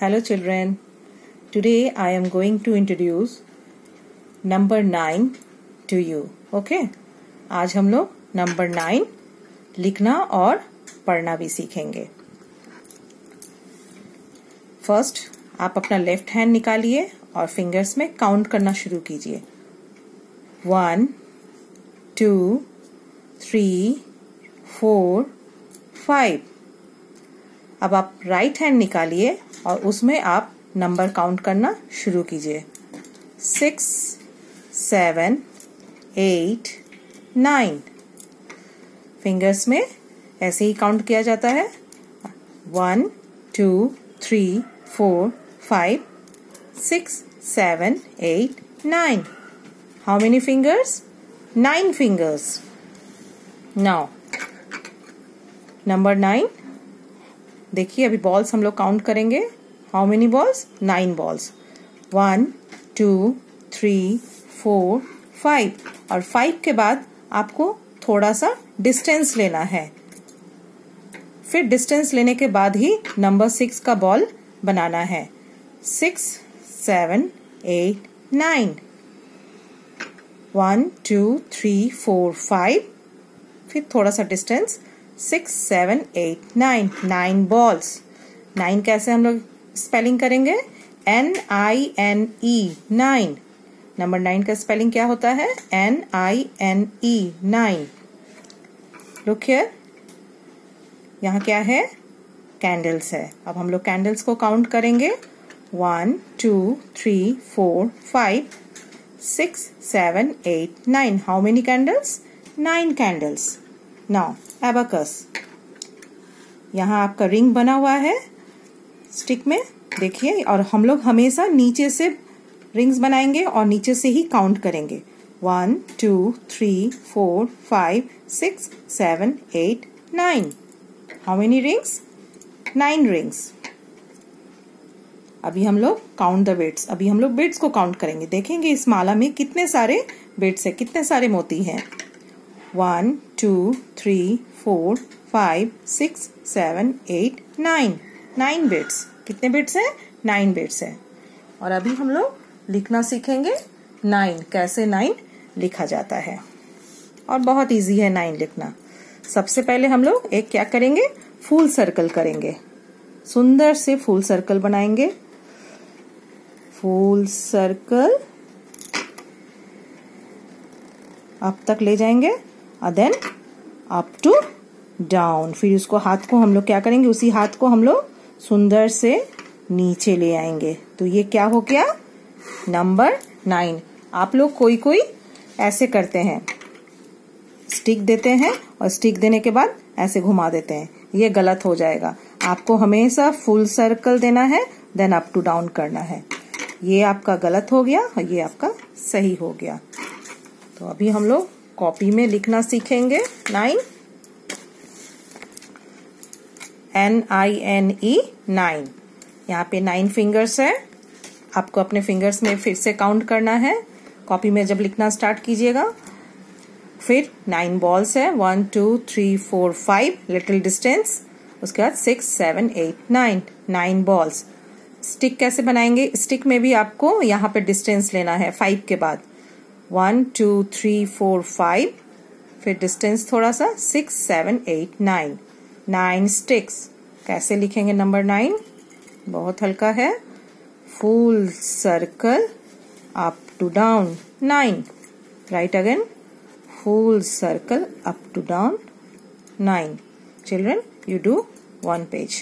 Hello, children. Today, I am going to introduce number 9 to you. Okay? आज हम लोग number 9 लिखना और पढ़ना भी सीखेंगे फ़र्स्ट आप अपना लेफ़्ट हैंड निकालिए और फिंगर्स में काउंट करना शुरू कीजिए one two three four five अब आप राइट हैंड निकालिए और उसमें आप नंबर काउंट करना शुरू कीजिए। Six seven eight nine fingers में ऐसे ही काउंट किया जाता है। One two three four five six seven eight nine how many fingers nine fingers now number nine देखिए, अभी बॉल्स हम लोग काउंट करेंगे। How many balls nine balls one two three four five और फाइव के बाद आपको थोड़ा सा डिस्टेंस लेना है। फिर डिस्टेंस लेने के बाद ही नंबर सिक्स का बॉल बनाना है। Six seven eight nine one two three four five फिर थोड़ा सा distance six, seven, eight, nine nine balls nine कैसे हम लोग स्पेलिंग करेंगे? N I N E nine number nine का स्पेलिंग क्या होता है? N I N E nine look here यहाँ क्या है? कैंडल्स है. अब हम लोग कैंडल्स को काउंट करेंगे. One two three four five six seven eight nine how many candles nine candles now abacus यहाँ आपका रिंग बना हुआ है स्टिक में। देखिए, और हम लोग हमेशा नीचे से रिंग्स बनाएँगे और नीचे से ही काउंट करेंगे। One two three four five six seven eight nine how many rings nine rings अभी हम लोग काउंट द बिट्स अभी हम लोग बिट्स को काउंट करेंगे। देखेंगे इस माला में कितने सारे बिट्स है, कितने सारे मोती हैं। One two three four five six seven eight nine nine beads कितने बिट्स हैं? नाइन बिट्स हैं. और अभी हम लोग लिखना सीखेंगे नाइन कैसे नाइन लिखा जाता है? और बहुत इजी है नाइन लिखना. सबसे पहले हम लोग एक क्या करेंगे? फुल सर्कल करेंगे. सुंदर से फुल सर्कल बनाएँगे. फुल सर्कल अब तक ले जाएँगे. देन अप टू डाउन फिर उसको हाथ को हम लोग क्या करेंगे? उसी हाथ को हम लोग सुंदर से नीचे ले आएँगे। तो ये क्या हो गया? नंबर नाइन आप लोग कोई कोई ऐसे करते हैं। स्टिक देते हैं और स्टिक देने के बाद ऐसे घुमा देते हैं। ये गलत हो जाएगा। आपको हमेशा फुल सर्कल देना है देन अप टू डाउन करना है। ये आपका गलत हो गया और ये आपका सही हो गया। तो अभी हम लोग कॉपी में लिखना सीखेंगे। Nine N I N E nine यहाँ पे नाइन फिंगर्स है। आपको अपने फिंगर्स में फिर से काउंट करना है। कॉपी में जब लिखना स्टार्ट कीजिएगा। फिर नाइन बॉल्स है। One two three four five little distance उसके बाद six seven eight nine nine balls stick कैसे बनाएँगे? स्टिक में भी आपको यहाँ पे डिस्टेंस लेना है। फाइव के बाद। One, two, three, four, five, फिर डिस्टेंस थोड़ा सा six seven eight nine nine sticks कैसे लिखेंगे नंबर नाइन बहुत हल्का है. Full circle up to down nine right again full circle up to down nine children you do one page.